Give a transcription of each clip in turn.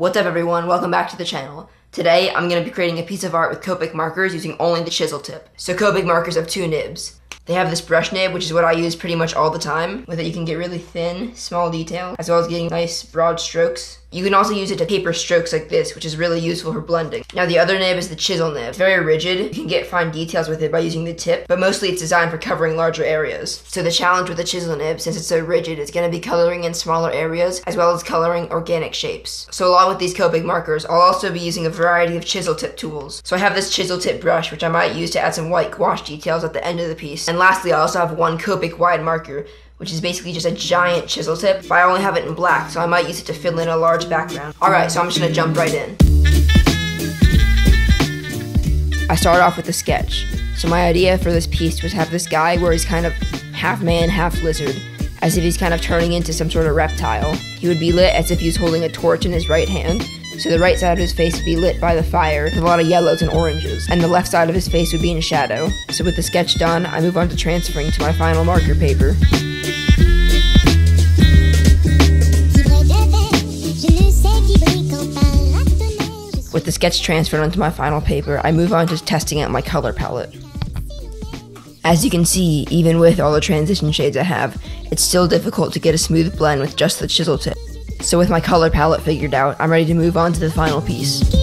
What's up everyone, welcome back to the channel. Today I'm going to be creating a piece of art with Copic markers using only the chisel tip. So Copic markers have two nibs. They have this brush nib, which is what I use pretty much all the time. With it you can get really thin, small detail, as well as getting nice broad strokes. You can also use it to paper strokes like this, which is really useful for blending. Now the other nib is the chisel nib. It's very rigid. You can get fine details with it by using the tip, but mostly it's designed for covering larger areas. So the challenge with the chisel nib, since it's so rigid, is going to be coloring in smaller areas, as well as coloring organic shapes. So along with these Copic markers, I'll also be using a variety of chisel tip tools. So I have this chisel tip brush, which I might use to add some white gouache details at the end of the piece. And lastly, I also have one Copic wide marker, which is basically just a giant chisel tip, but I only have it in black, so I might use it to fill in a large background. Alright, so I'm just gonna jump right in. I started off with a sketch. So my idea for this piece was have this guy where he's kind of half man, half lizard, as if he's kind of turning into some sort of reptile. He would be lit as if he was holding a torch in his right hand, so the right side of his face would be lit by the fire with a lot of yellows and oranges, and the left side of his face would be in shadow. So with the sketch done, I move on to transferring to my final marker paper. With the sketch transferred onto my final paper, I move on to testing out my color palette. As you can see, even with all the transition shades I have, it's still difficult to get a smooth blend with just the chisel tip. So with my color palette figured out, I'm ready to move on to the final piece.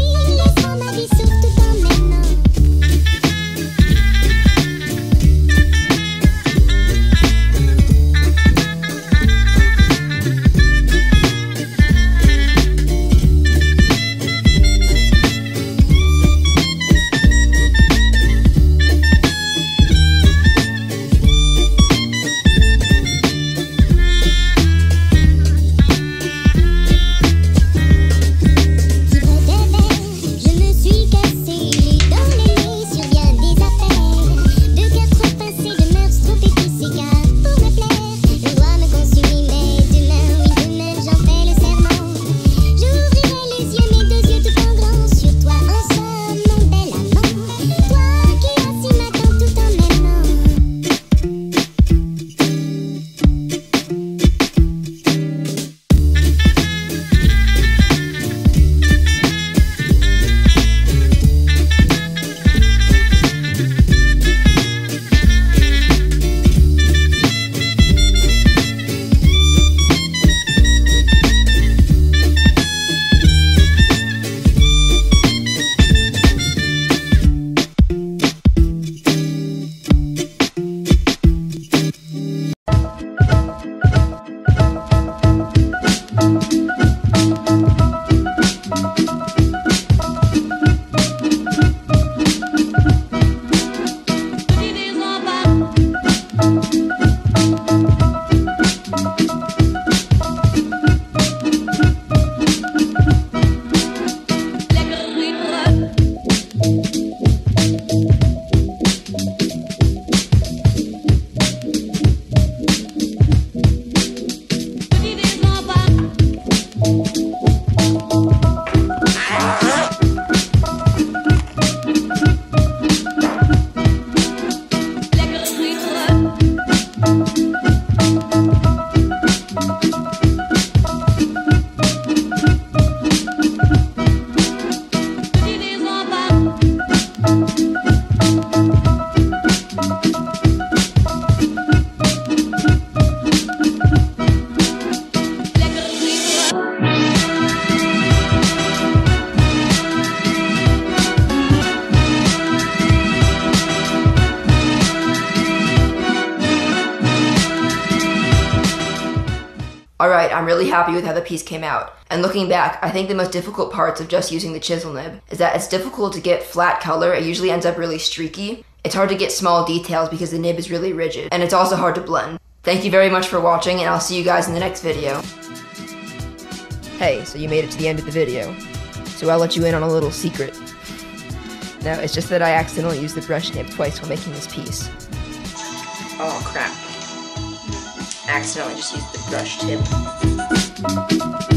Alright, I'm really happy with how the piece came out. And looking back, I think the most difficult parts of just using the chisel nib is that it's difficult to get flat color, it usually ends up really streaky. It's hard to get small details because the nib is really rigid, and it's also hard to blend. Thank you very much for watching, and I'll see you guys in the next video. Hey, so you made it to the end of the video. So I'll let you in on a little secret. No, it's just that I accidentally used the brush nib twice while making this piece. Oh crap accidentally just used the brush tip.